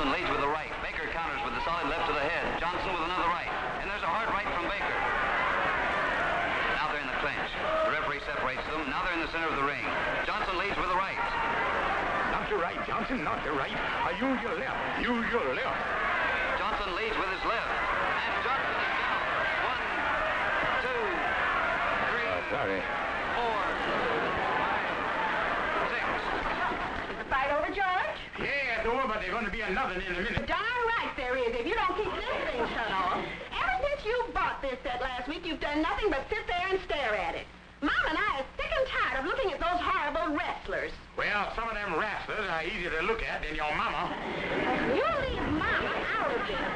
Johnson leads with the right. Baker counters with the solid left to the head. Johnson with another right. And there's a hard right from Baker. Now they're in the clinch. The referee separates them. Now they're in the center of the ring. Johnson leads with the right. Not the right, Johnson, not the right. Uh, use your left. Use your left. Johnson leads with his left. And Johnson is down. One, two, three, Uh, sorry. four, five, six. Is the fight over, George? Yeah, it's over, but there's going to be another in a minute. Darn right there is, if you don't keep this thing shut off. Ever since you bought this set last week, you've done nothing but sit there and stare at it. Mom and I are sick and tired of looking at those horrible wrestlers. Well, some of them wrestlers are easier to look at than your mama out of this.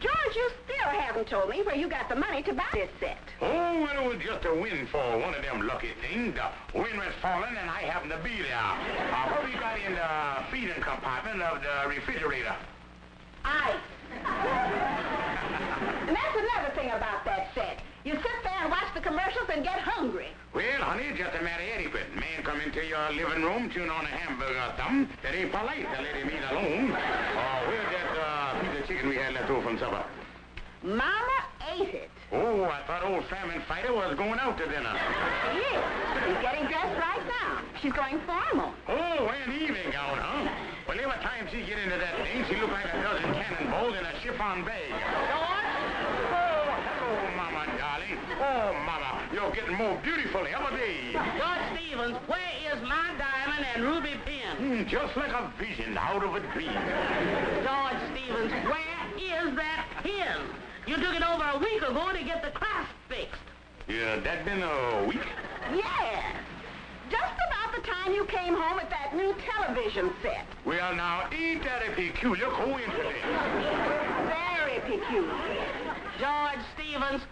George, you still haven't told me where you got the money to buy this set. Oh, well, it was just a win for one of them lucky things. The wind was falling, and I happened to be there. Uh, what we got in the feeding compartment of the refrigerator? Ice. and that's another thing about that set. You sit there and watch the commercials and get hungry. Well, honey, it's just a matter of etiquette. Man come into your living room, tune on a hamburger or something. It ain't polite to let him eat alone. Oh, where's that uh, piece of chicken we had left over from supper? Mama ate it. Oh, I thought old Salmon Fighter was going out to dinner. She is. She's getting dressed right now. She's going formal. Oh, an evening gown, huh? Well, every time she get into that thing, she look like a dozen cannonballs in a chiffon bag. George? Oh, hello, Mama, darling. Oh, Mama, you're getting more beautiful every day. George Stevens, where is my diamond and ruby pin? Hmm, just like a vision out of a dream. George Stevens, where is that pin? You took it over a week ago to get the clasp fixed. Yeah, that been a week? Yes. Just about the time you came home with that new television set. Well, now, ain't that a peculiar coincidence? Very peculiar. George Stevens,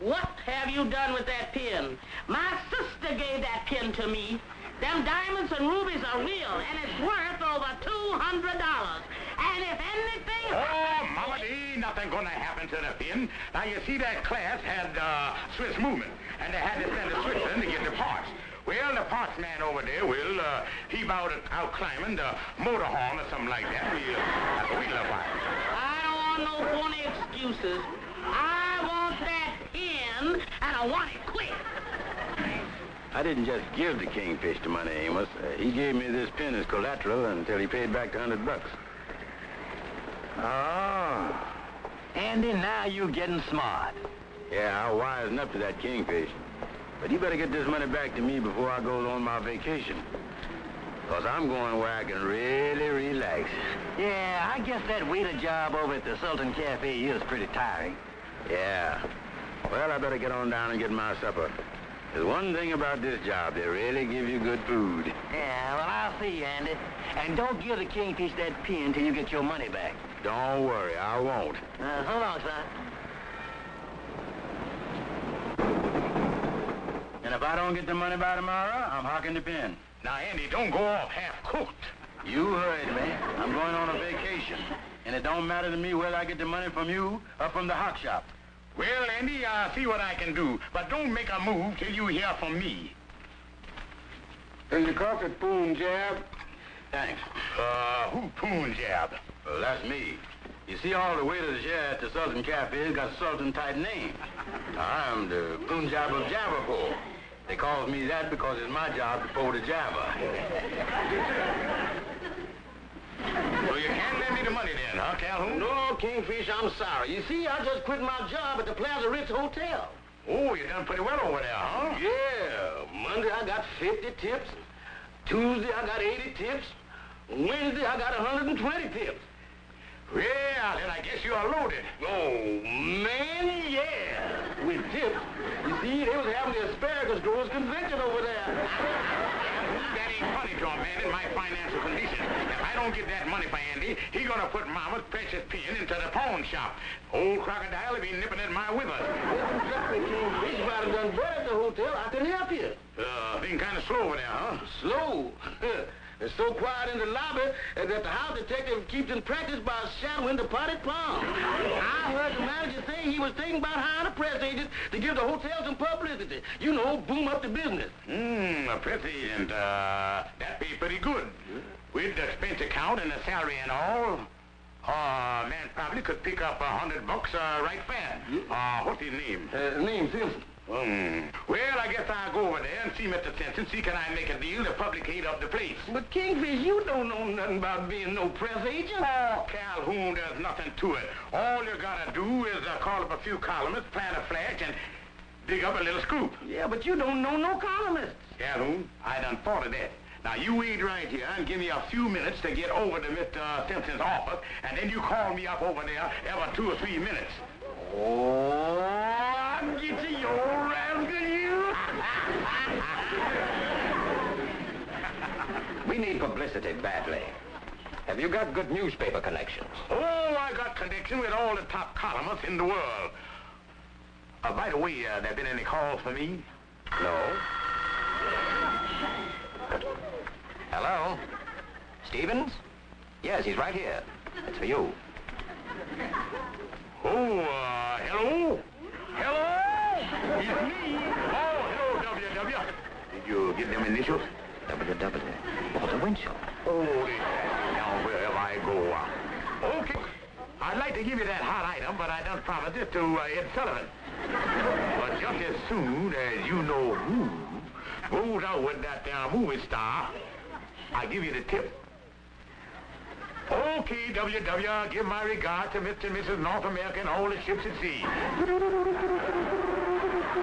what have you done with that pin? My sister gave that pin to me. Them diamonds and rubies are real, and it's worth over $200. And if anything... Oh, Mama, there ain't nothing gonna happen to the pin. Now, you see, that class had uh, Swiss movement, and they had to send to Switzerland to get the parts. Well, the parts man over there, well, uh, he about out climbing the motor horn or something like that. We, uh, that's a wheel. I don't want no phony excuses. I want that pin, and I want it quick. I didn't just give the kingfish the money, Amos. Uh, he gave me this pin as collateral until he paid back the hundred bucks. Oh. Andy, now you're getting smart. Yeah, I wised up to that kingfish. But you better get this money back to me before I go on my vacation. Because I'm going where I can really relax. Yeah, I guess that waiter job over at the Sultan Cafe is pretty tiring. Yeah. Well, I better get on down and get my supper. There's one thing about this job, they really give you good food. Yeah, well, I'll see you, Andy. And don't give the kingfish that pin till you get your money back. Don't worry, I won't. Uh, so long, son. And if I don't get the money by tomorrow, I'm hocking the pin. Now, Andy, don't go off half-cooked. You heard me. I'm going on a vacation. And it don't matter to me whether I get the money from you or from the hock shop. Well, Andy, I'll see what I can do, but don't make a move till you hear from me. Is the coffee spoon, Jab? Thanks. Uh, who Punjab? Well, that's me. You see, all the waiters here at the Sultan Cafe got Sultan-type names. I'm the Punjab of Javapur. They call me that because it's my job to pull the Java. So you can't lend me the money then, huh, Calhoun? No, Kingfish, I'm sorry. You see, I just quit my job at the Plaza Ritz Hotel. Oh, you done pretty well over there, huh? Yeah, Monday I got 50 tips. Tuesday I got 80 tips. Wednesday I got 120 tips. Well, then I guess you are loaded. Oh, man, yeah. With tips. You see, they was having the asparagus growers convention over there. That ain't funny to a man in my financial condition. If I don't get that money for Andy, he gonna put Mama's precious pin into the pawn shop. Old crocodile will be nipping at my withers. Listen, Kingfish, if I'd have done better at the hotel, I can help you. Uh, being kind of slow over there, huh? Slow. It's so quiet in the lobby uh, that the house detective keeps in practice by shadowing the potted palm. I heard the manager say he was thinking about hiring a press agent to give the hotel some publicity. You know, boom up the business. Hmm, a press agent, uh that be pretty good. with the expense account and the salary and all, uh, man probably could pick up a hundred bucks uh, right fast. Uh, what's his name? Uh, name Simpson. Um, well, I guess I'll go over there and see Mr. Simpson, see can I make a deal to publicate up the place. But Kingfish, you don't know nothing about being no press agent. Oh, Calhoun, there's nothing to it. All you gotta do is uh, call up a few columnists, plant a flash, and dig up a little scoop. Yeah, but you don't know no columnists. Calhoun, I done thought of that. Now, you wait right here and give me a few minutes to get over to Mr. Simpson's office, and then you call me up over there every two or three minutes. Oh, You, old rascal, you. We need publicity badly. Have you got good newspaper connections? Oh, I got connection with all the top columnists in the world. Uh, by the way, uh, there been any calls for me? No. Hello? Stevens? Yes, he's right here. It's for you. Oh, uh, hello? Oh, hello, W.W. Did you get them initials? WW. Walter Winchell. Holy now wherever I go. Uh, okay. I'd like to give you that hot item, but I don't promise it to uh, Ed Sullivan. But just as soon as you know who goes out with that there movie star, I give you the tip. Okay, WW, give my regard to Mr. and Mrs. North America and all the ships at sea. Oh,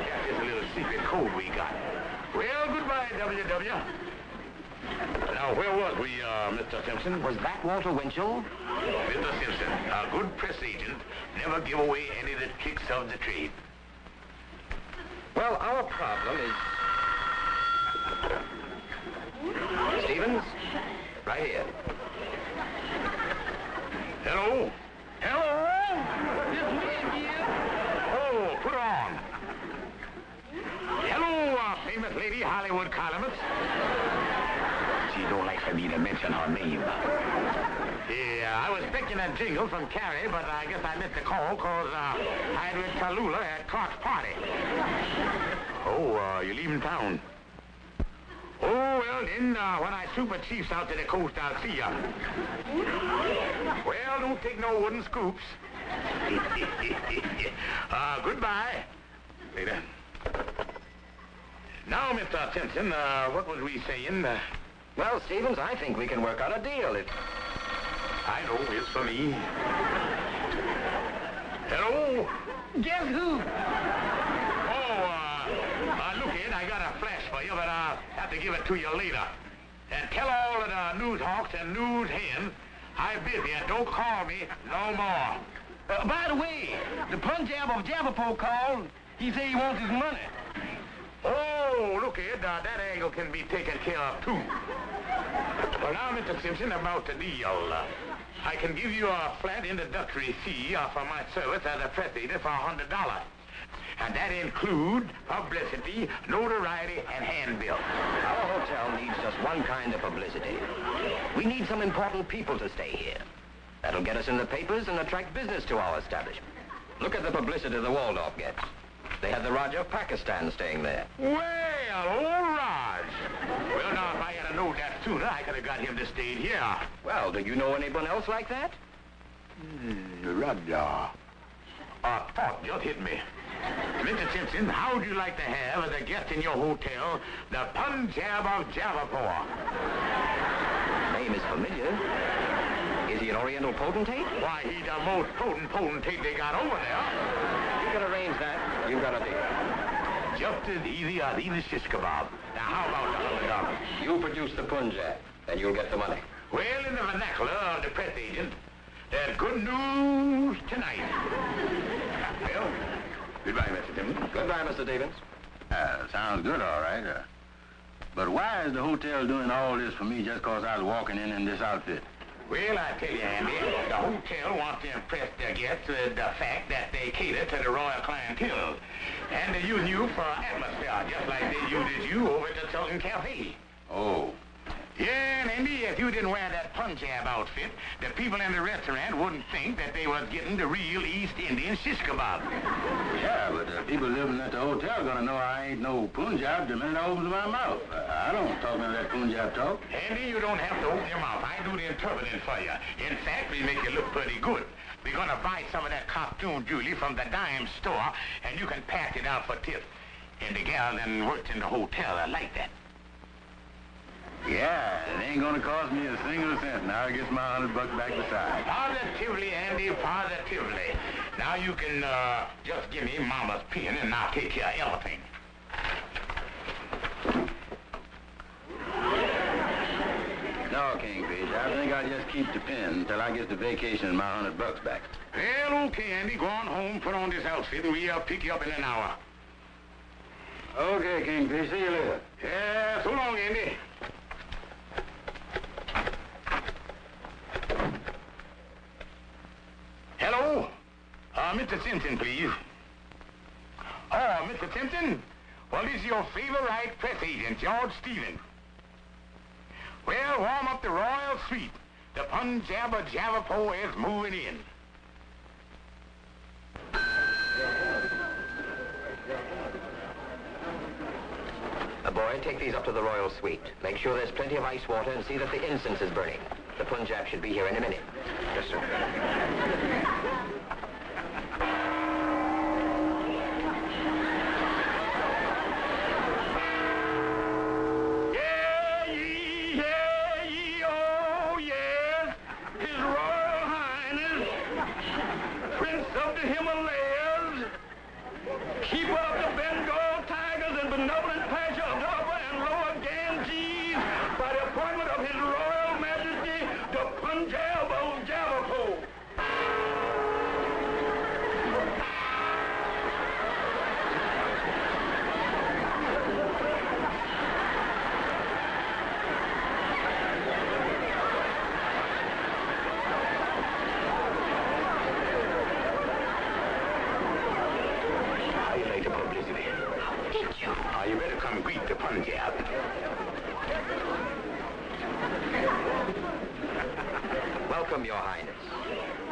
that's just a little secret code we got. Well, goodbye, WW. Now, where was we, uh, Mr. Simpson? Was that Walter Winchell? Mr. Simpson, a good press agent never give away any of the tricks of the trade. Well, our problem is... Stevens? Right here. Hello? Hello? It's me again. Oh, put her on. Hello, uh, famous lady Hollywood columnist. She don't like for me to mention her name. Yeah, I was expecting a jingle from Carrie, but I guess I missed the call because uh, I had with Tallulah at Clark's party. Oh, uh, you're leaving town. Oh, well, then, uh, when I super chiefs out to the coast, I'll see ya. Well, don't take no wooden scoops. uh, goodbye. Later. Now, Mr. Simpson, uh, what was we saying? Uh, Well, Stevens, I think we can work out a deal if... I know, it's for me. Hello? Guess who? Oh, uh, uh, look, Ed, I got a flash for you, but I'll have to give it to you later. And tell all of the news hawks and news hens I'm busy and don't call me no more. Uh, by the way, the Punjab of Javapur called. He said he wants his money. Oh, look, uh, that angle can be taken care of, too. Well, now, Mr. Simpson, about the deal. Uh, I can give you a flat introductory fee uh, for my service as a press agent for $100. And that includes publicity, notoriety, and handbill. Our hotel needs just one kind of publicity. We need some important people to stay here. That'll get us in the papers and attract business to our establishment. Look at the publicity the Waldorf gets. They have the Raja of Pakistan staying there. Well, old Raj. Well, now, if I had known that sooner, I could have got him to stay here. Well, do you know anyone else like that? Hmm, Raja. A thought just hit me. Mr. Simpson, how would you like to have as a guest in your hotel the Punjab of Javapur? Name is familiar. Is he an Oriental potentate? Why, he's the most potent potentate they got over there. You can arrange that. You've got a deal. Just as easy as eating shish kebab. Now, how about the hundred dollars? You produce the Punjab, and you'll get the money. Well, in the vernacular of the press agent, there's good news tonight. Well, goodbye, Mr. Simpson. Goodbye, Mr. Stevens. Uh, sounds good, all right. Uh, but why is the hotel doing all this for me just because I was walking in in this outfit? Well, I tell you, Andy, the hotel wants to impress their guests with the fact that they cater to the royal clientele. And they use you for atmosphere, just like they used you over at the Sultan Cafe. Oh. Yeah, and Andy, if you didn't wear that Punjab outfit, the people in the restaurant wouldn't think that they was getting the real East Indian shish kebab. Yeah, but the people living at the hotel are gonna know I ain't no Punjab the minute I opens my mouth. I don't talk none of that Punjab talk. Andy, you don't have to open your mouth. I do the interpreting for you. In fact, we make you look pretty good. We're gonna buy some of that costume jewelry from the dime store, and you can pass it out for tips. And the gal that works in the hotel, I like that. Yeah, it ain't gonna cost me a single cent. Now I get my hundred bucks back besides. Positively, Andy, positively. Now you can uh, just give me Mama's pen, and I'll take care of everything. No, Kingfish, I think I'll just keep the pin until I get the vacation and my hundred bucks back. Well, okay, Andy, go on home, put on this outfit, and we'll pick you up in an hour. Okay, Kingfish, see you later. Yeah, so long, Andy. Hello? Simpson, please. Oh, Mr. Well, this is your favorite press agent, George Stevens. Well, warm up the Royal Suite. The Punjaba Javapur is moving in. A boy, take these up to the royal suite. Make sure there's plenty of ice water and see that the incense is burning. The Punjab should be here in a minute. Yes, sir. Yeah, ye, yeah, ye, oh, yes. His Royal Highness, Prince of the Himalayas, Keeper of the Bengal Tigers and benevolent Pasha of the Upper and Lower Ganges, by the appointment of His Royal Majesty, the Punjab of Javapur. I made a publicity. Did you? Ah, you better come greet the Punjab. Welcome, Your Highness.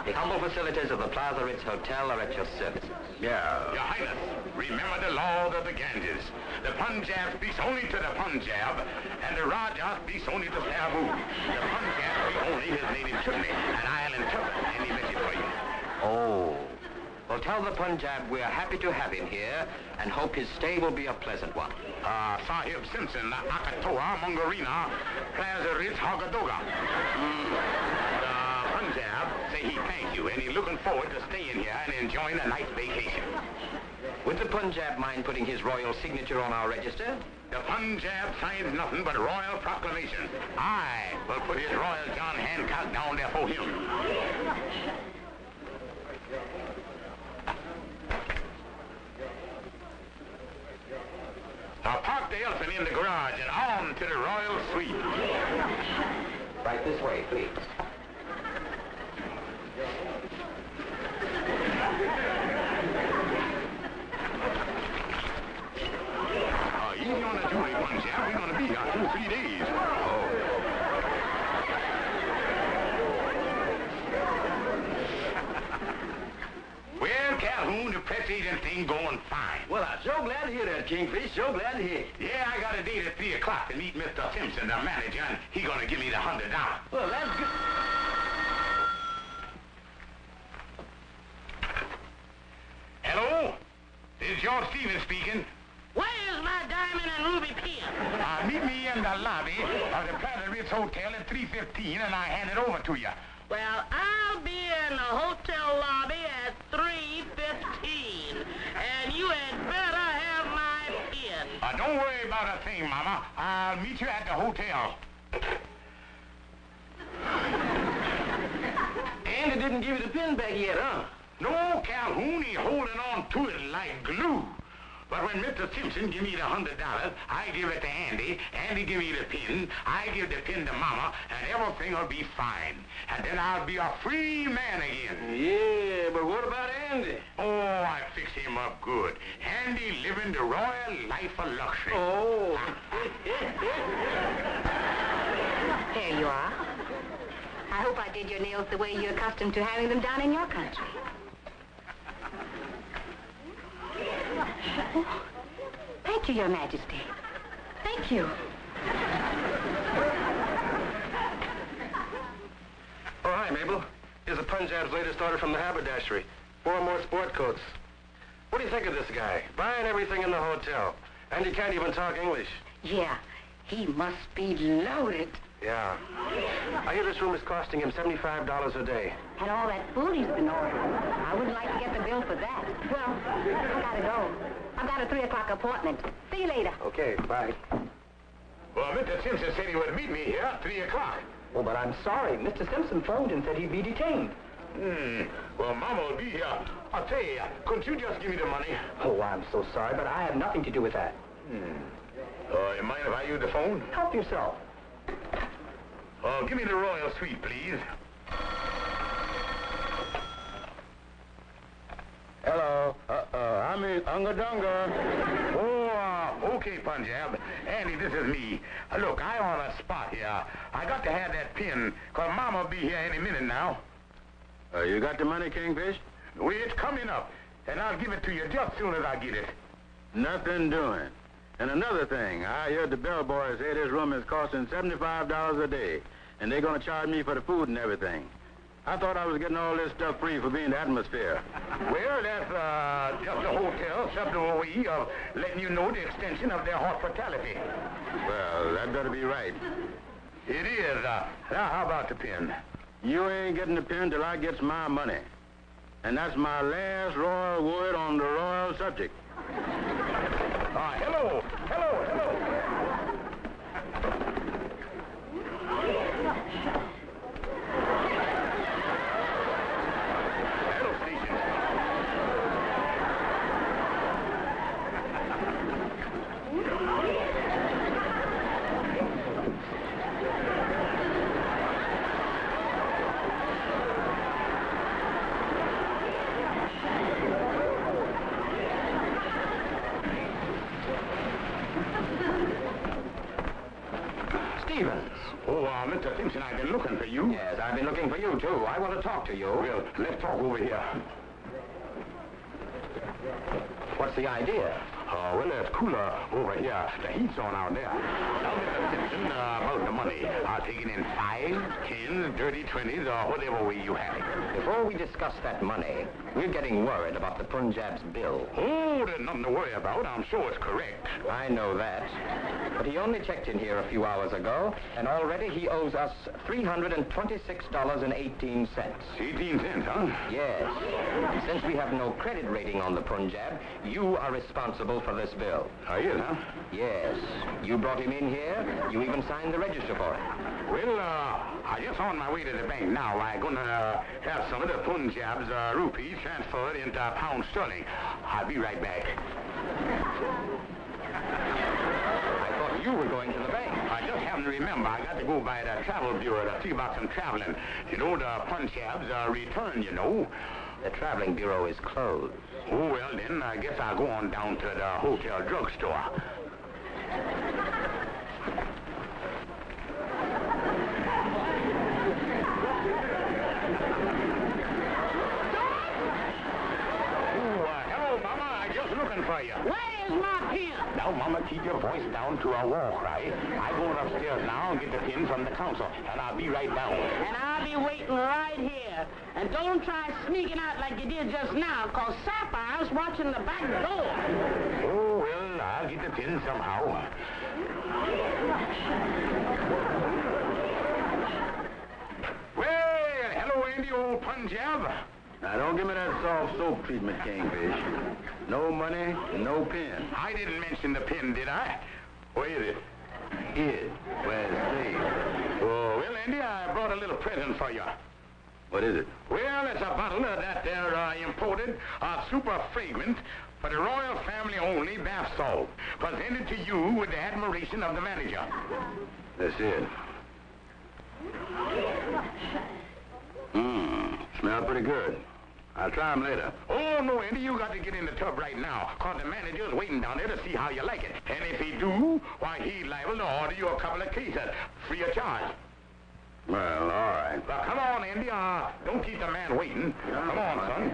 The humble facilities of the Plaza Ritz Hotel are at your service. Yeah. Your Highness, remember the laws of the Ganges. The Punjab speaks only to the Punjab, and the Rajah speaks only to Sabu. The Punjab speaks only his native chutney, and I'll interpret any message for you. Oh. Well, tell the Punjab we're happy to have him here and hope his stay will be a pleasant one. Uh, Sahib Simpson, Akatoa, Mungarina, Plaza Ritz, Hagadoga. Mm, say he thank you, and he's looking forward to staying here and enjoying a nice vacation. Would the Punjab mind putting his royal signature on our register? The Punjab signs nothing but royal proclamation. I will put his royal John Hancock down there for him. Now park the elephant in the garage and on to the royal suite. Right this way, please. Uh, easy on the jewelry, Punjab. We're gonna be here two, three days. Well, Calhoun, the press agent thing going fine. Well, I'm so glad to hear that, Kingfish. So glad to hear. Yeah, I got a date at 3 o'clock to meet Mr. Simpson, the manager, and he gonna give me the hundred dollars. Well, that's good. Hello? This is George Stevens speaking. Where's my diamond and ruby pin? Uh, meet me in the lobby of the Plaza Ritz Hotel at 3.15, and I hand it over to you. Well, I'll be in the hotel lobby at 3.15, and you had better have my pin. Uh, don't worry about a thing, Mama. I'll meet you at the hotel. Andy didn't give you the pin back yet, huh? No, Calhoun, he holding on to it like glue. But when Mr. Simpson give me the hundred dollars, I give it to Andy. Andy give me the pin. I give the pin to Mama, and everything will be fine. And then I'll be a free man again. Yeah, but what about Andy? Oh, I fix him up good. Andy living the royal life of luxury. Oh. There you are. I hope I did your nails the way you're accustomed to having them done in your country. Thank you, Your Majesty. Thank you. Oh, hi, Mabel. Here's the Punjab's latest order from the haberdashery. Four more sport coats. What do you think of this guy? Buying everything in the hotel. And he can't even talk English. Yeah, he must be loaded. Yeah. I hear this room is costing him $75 a day. And all that food he's been ordering. I wouldn't like to get the bill for that. Well, I gotta go. I've got a 3 o'clock appointment. See you later. Okay, bye. Well, Mr. Simpson said he would meet me here at 3 o'clock. Oh, but I'm sorry. Mr. Simpson phoned and said he'd be detained. Hmm. Well, Mama will be here. I'll tell you, couldn't you just give me the money? Oh, I'm so sorry, but I have nothing to do with that. Hmm. Uh, you mind if I use the phone? Help yourself. Uh, give me the Royal Suite, please. Hello. Uh, uh, I'm in Ungadunga. Oh, uh, okay, Punjab. Andy, this is me. Look, I on a spot here. I got to have that pin, cause Mama will be here any minute now. Uh, you got the money, Kingfish? Well, it's coming up, and I'll give it to you just soon as I get it. Nothing doing. And another thing, I heard the bellboy say this room is costing $75 a day, and they're going to charge me for the food and everything. I thought I was getting all this stuff free for being the atmosphere. Well, that's uh, just the hotel subsidy of letting you know the extension of their hospitality. Well, that better be right. It is. Uh, now, how about the pin? You ain't getting the pin till I gets my money. And that's my last royal word on the royal subject. Uh, hello. Hello, station. Stevens. Oh, uh, Mr. Simpson, I've been looking for you. Yes, I've been looking for you, too. I want to talk to you. Well, let's talk over here. What's the idea? Uh, well, it's cooler over here. The heat's on out there. Now, Mr. Simpson, uh, about the money. I'll take it in fives, tens, dirty twenties, or whatever way you have it. Before we discuss that money, we're getting worried about the Punjab's bill. Oh, there's nothing to worry about. I'm sure it's correct. I know that. But he only checked in here a few hours ago, and already he owes us $326.18. 18 cents, huh? Yes. And since we have no credit rating on the Punjab, you are responsible for this bill. I is, huh? Yes. You brought him in here. You even signed the register for him. Well, uh, I just on my way to the bank now. I'm gonna uh, have some of the Punjab's uh, rupees transferred into pound sterling. I'll be right back. I thought you were going to the bank. I just happen to remember I got to go by the travel bureau to see about some traveling. You know, the Punjab's uh, return, you know. The traveling bureau is closed. Oh, well, then I guess I'll go on down to the hotel drugstore. Oh, uh, hello, Mama. I just looking for you. Where's my pin? Now, Mama, keep your voice down to a war cry. I'm going upstairs now and get the pin from the council, and I'll be right down. And I'll be waiting right here. And don't try sneaking out like you did just now, cause Sapphire's watching the back door. Oh, well, I'll get the pin somehow. Well, hello, Andy, old Punjab. Now, don't give me that soft soap treatment, Kingfish. No money, no pin. I didn't mention the pin, did I? Where is it? Here. Where's Steve? Oh, well, Andy, I brought a little present for you. What is it? Well, it's a bottle of that there uh, imported, uh, super fragrant, for the royal family only bath salt, presented to you with the admiration of the manager. That's it. Mmm. Smell pretty good. I'll try 'em later. Oh, no, Andy, you got to get in the tub right now, because the manager's waiting down there to see how you like it. And if he do, why, he's liable to order you a couple of cases, free of charge. Well, all right. Now, come on, Andy. Uh, don't keep the man waiting. Come on, son.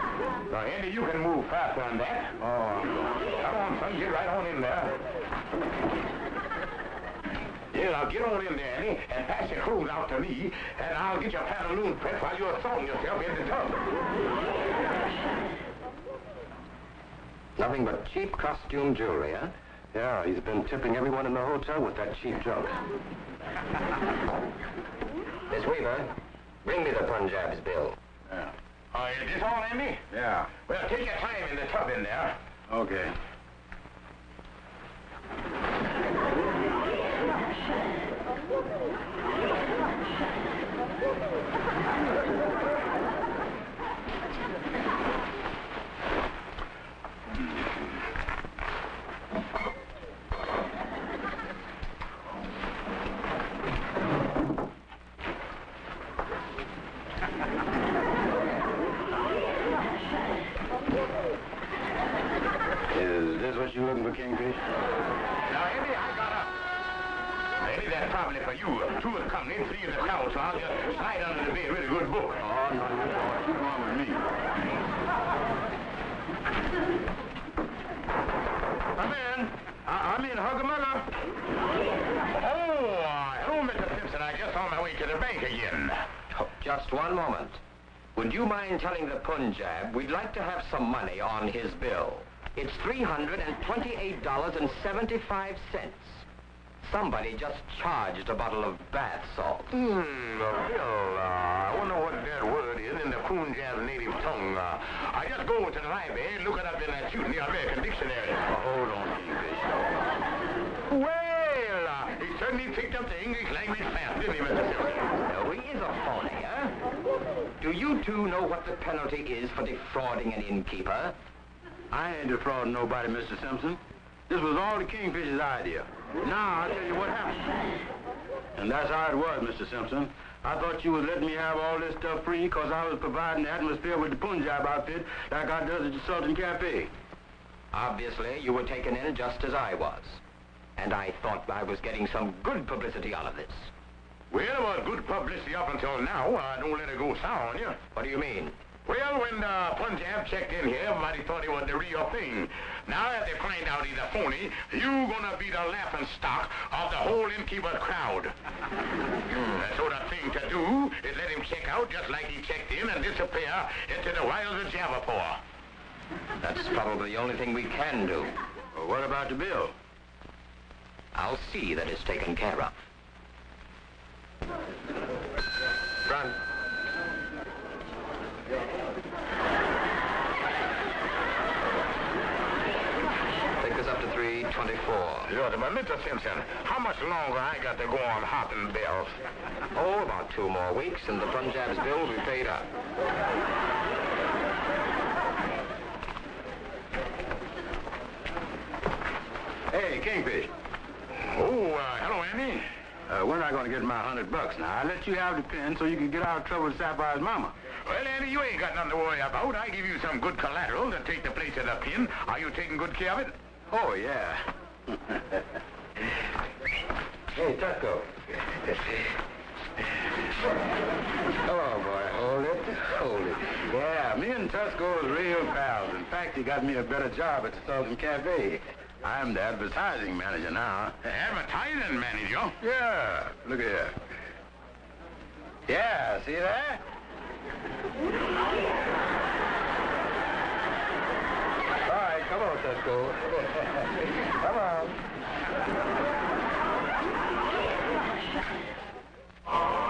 Now, Andy, you can move faster than that. Oh, Come on, son. Get right on in there. Yeah, now get on in there, Annie, and pass your clothes out to me, and I'll get your pantaloons pressed while you're throwing yourself in the tub. Nothing but cheap costume jewelry, huh? Yeah, he's been tipping everyone in the hotel with that cheap junk. Miss Weaver, bring me the Punjab's bill. Yeah. Uh, is this all, Andy? Yeah. Well, take your time in the tub in there. Okay. Is this what you're looking for, Kingfish? Now, Andy, I got up. Andy, that's probably for you. Two of the company, three of the crowd, so I'll just slide under the bed with a good book. Oh, no, you don't. You're going with me. Come in. I, I'm in Huggamugger. Oh, uh, hello, Mr. Simpson. I just on my way to the bank again. Oh, just one moment. Would you mind telling the Punjab we'd like to have some money on his bill? It's $328.75. Somebody just charged a bottle of bath salt. Hmm, uh, Bill, uh, I wonder what that word is in the Punjab native tongue. Uh, I just go to the library and look it up in that shooting the American dictionary. Oh, hold on, Kingfish. Well, uh, he certainly picked up the English language fast, didn't he, Mr. Simpson? No, he is a phony, huh? Do you two know what the penalty is for defrauding an innkeeper? I ain't defrauding nobody, Mr. Simpson. This was all the Kingfish's idea. Now, I'll tell you what happened. And that's how it was, Mr. Simpson. I thought you would let me have all this stuff free because I was providing the atmosphere with the Punjab outfit like I does at the Sultan Cafe. Obviously, you were taken in just as I was. And I thought I was getting some good publicity out of this. Well, it was good publicity up until now. I don't let it go sour on you. What do you mean? Well, when uh, the Punjab checked in here, everybody thought it was the real thing. Now that they find out he's a phony, you're gonna be the laughing stock of the whole innkeeper crowd. The sort of thing to do is let him check out just like he checked in and disappear into the wilds of Javapur. That's probably the only thing we can do. Well, what about the bill? I'll see that it's taken care of. Run. Take this up to 324. Yeah, but Mr. Simpson, how much longer I got to go on hopping bills? Oh, about two more weeks, and the Punjab's bill will be paid up. Hey, Kingfish. Oh, uh, hello, Andy. Uh, when am I going to get my hundred bucks now? I let you have the pen so you can get out of trouble with Sapphire's mama. Well, Andy, you ain't got nothing to worry about. I give you some good collateral to take the place of the pin. Are you taking good care of it? Oh, yeah. Hey. Come on, boy. Hold it. Hold it. Yeah, me and Tusco is real pals. In fact, he got me a better job at the Sultan Cafe. I'm the advertising manager now. Advertising manager? Yeah, look at here. Yeah, see that? Come on, Cisco. Come on.